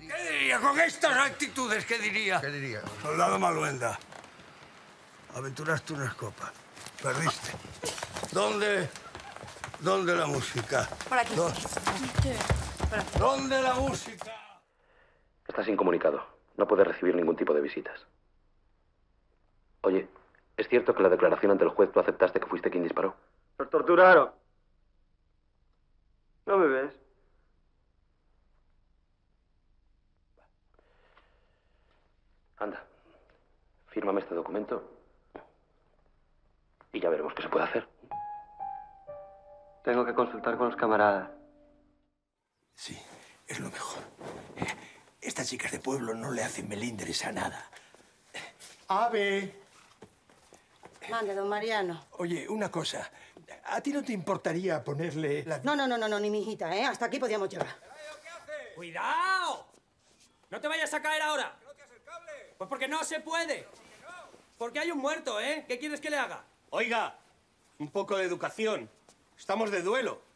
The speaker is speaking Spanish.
Qué diría con estas actitudes, ¿qué diría? ¿Qué diría? Soldado Maluenda, aventuraste unas copas, perdiste. ¿Dónde, dónde la música? Por aquí. ¿Dónde? ¿Dónde la música? Estás incomunicado. No puedes recibir ningún tipo de visitas. Oye, ¿es cierto que en la declaración ante el juez tú aceptaste que fuiste quien disparó? Nos torturaron. ¿No me ves? Anda, fírmame este documento y ya veremos qué se puede hacer. Tengo que consultar con los camaradas. Sí, es lo mejor. Estas chicas de pueblo no le hacen melindres a nada. Ave, Mande, don Mariano. oye, una cosa. ¿A ti no te importaría ponerle la... No, no, no, no, no, ni mi hijita, ¿eh? Hasta aquí podíamos llegar. ¡Cuidado! ¡No te vayas a caer ahora! Pues porque no se puede. Porque hay un muerto, ¿eh? ¿Qué quieres que le haga? Oiga, un poco de educación. Estamos de duelo.